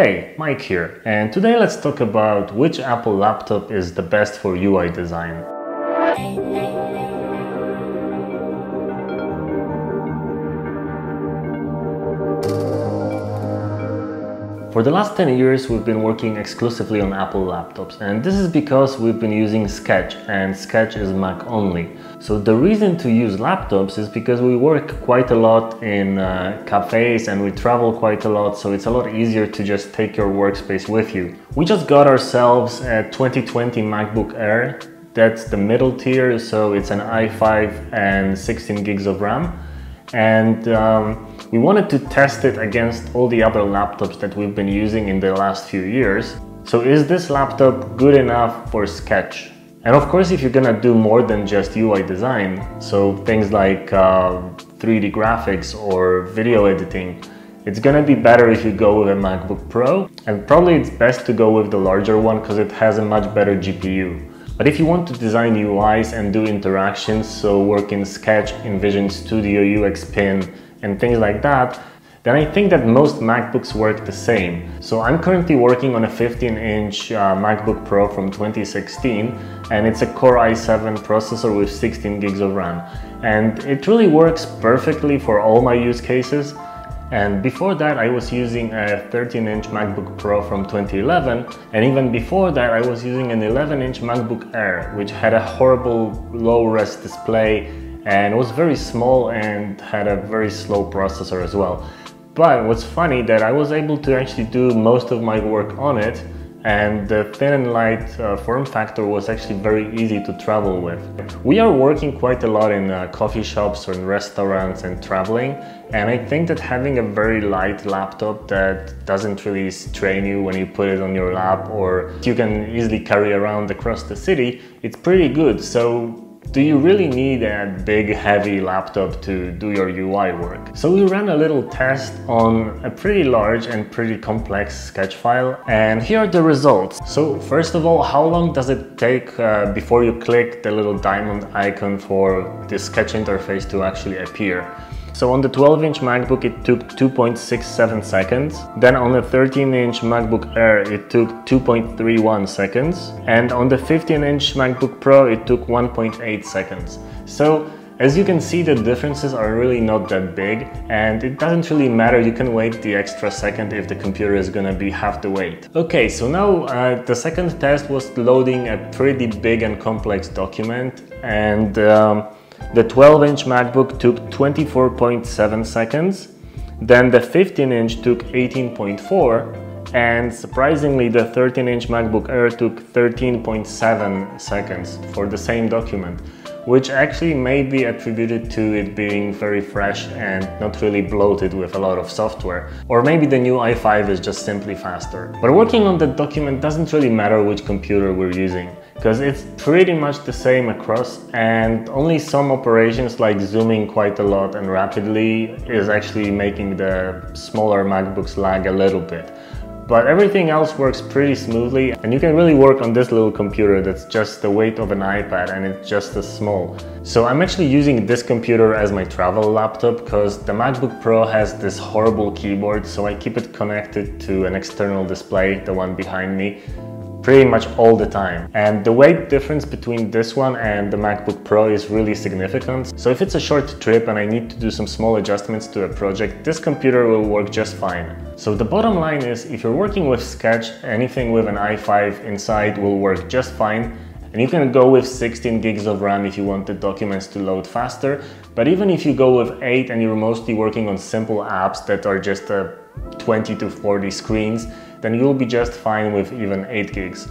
Hey, Mike here, and today let's talk about which Apple laptop is the best for UI design. For the last 10 years we've been working exclusively on Apple laptops and this is because we've been using Sketch and Sketch is Mac only. So the reason to use laptops is because we work quite a lot in uh, cafes and we travel quite a lot so it's a lot easier to just take your workspace with you. We just got ourselves a 2020 MacBook Air that's the middle tier so it's an i5 and 16 gigs of RAM and um, we wanted to test it against all the other laptops that we've been using in the last few years. So is this laptop good enough for Sketch? And of course, if you're gonna do more than just UI design, so things like uh, 3D graphics or video editing, it's gonna be better if you go with a MacBook Pro, and probably it's best to go with the larger one because it has a much better GPU. But if you want to design UIs and do interactions, so work in Sketch, InVision Studio, UXPin, and things like that, then I think that most MacBooks work the same. So I'm currently working on a 15-inch uh, MacBook Pro from 2016, and it's a Core i7 processor with 16 gigs of RAM. And it really works perfectly for all my use cases. And before that, I was using a 13-inch MacBook Pro from 2011, and even before that, I was using an 11-inch MacBook Air, which had a horrible low-res display and it was very small and had a very slow processor as well. But what's funny that I was able to actually do most of my work on it and the thin and light uh, form factor was actually very easy to travel with. We are working quite a lot in uh, coffee shops or in restaurants and traveling and I think that having a very light laptop that doesn't really strain you when you put it on your lap or you can easily carry around across the city, it's pretty good. So do you really need a big heavy laptop to do your UI work? So we ran a little test on a pretty large and pretty complex sketch file and here are the results. So first of all, how long does it take uh, before you click the little diamond icon for the sketch interface to actually appear? So on the 12-inch MacBook it took 2.67 seconds, then on the 13-inch MacBook Air it took 2.31 seconds, and on the 15-inch MacBook Pro it took 1.8 seconds. So as you can see, the differences are really not that big and it doesn't really matter, you can wait the extra second if the computer is gonna be half the weight. Okay, so now uh, the second test was loading a pretty big and complex document and um, the 12-inch MacBook took 24.7 seconds, then the 15-inch took 18.4, and surprisingly the 13-inch MacBook Air took 13.7 seconds for the same document which actually may be attributed to it being very fresh and not really bloated with a lot of software. Or maybe the new i5 is just simply faster. But working on the document doesn't really matter which computer we're using because it's pretty much the same across and only some operations like zooming quite a lot and rapidly is actually making the smaller MacBooks lag a little bit. But everything else works pretty smoothly and you can really work on this little computer that's just the weight of an iPad and it's just as small. So I'm actually using this computer as my travel laptop because the MacBook Pro has this horrible keyboard so I keep it connected to an external display, the one behind me, pretty much all the time. And the weight difference between this one and the MacBook Pro is really significant. So if it's a short trip and I need to do some small adjustments to a project, this computer will work just fine. So the bottom line is, if you're working with Sketch, anything with an i5 inside will work just fine. And you can go with 16 gigs of RAM if you want the documents to load faster. But even if you go with 8 and you're mostly working on simple apps that are just uh, 20 to 40 screens, then you'll be just fine with even 8 gigs.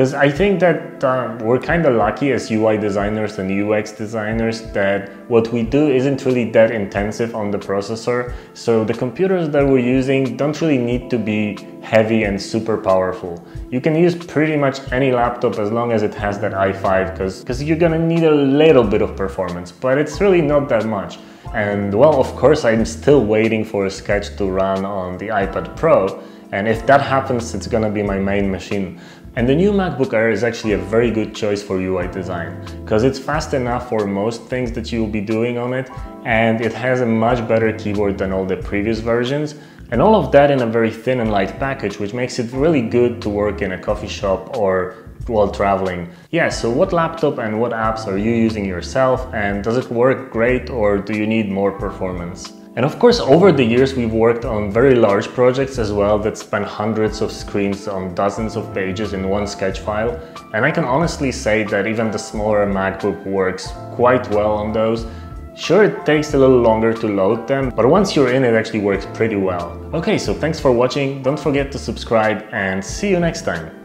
Because I think that uh, we're kind of lucky as UI designers and UX designers that what we do isn't really that intensive on the processor. So the computers that we're using don't really need to be heavy and super powerful. You can use pretty much any laptop as long as it has that i5 because you're gonna need a little bit of performance, but it's really not that much. And well, of course, I'm still waiting for a sketch to run on the iPad Pro and if that happens, it's gonna be my main machine. And the new MacBook Air is actually a very good choice for UI design because it's fast enough for most things that you'll be doing on it and it has a much better keyboard than all the previous versions And all of that in a very thin and light package, which makes it really good to work in a coffee shop or while traveling. Yeah, so what laptop and what apps are you using yourself and does it work great or do you need more performance? And of course, over the years, we've worked on very large projects as well that span hundreds of screens on dozens of pages in one sketch file. And I can honestly say that even the smaller MacBook works quite well on those. Sure, it takes a little longer to load them, but once you're in, it actually works pretty well. Okay, so thanks for watching. Don't forget to subscribe and see you next time.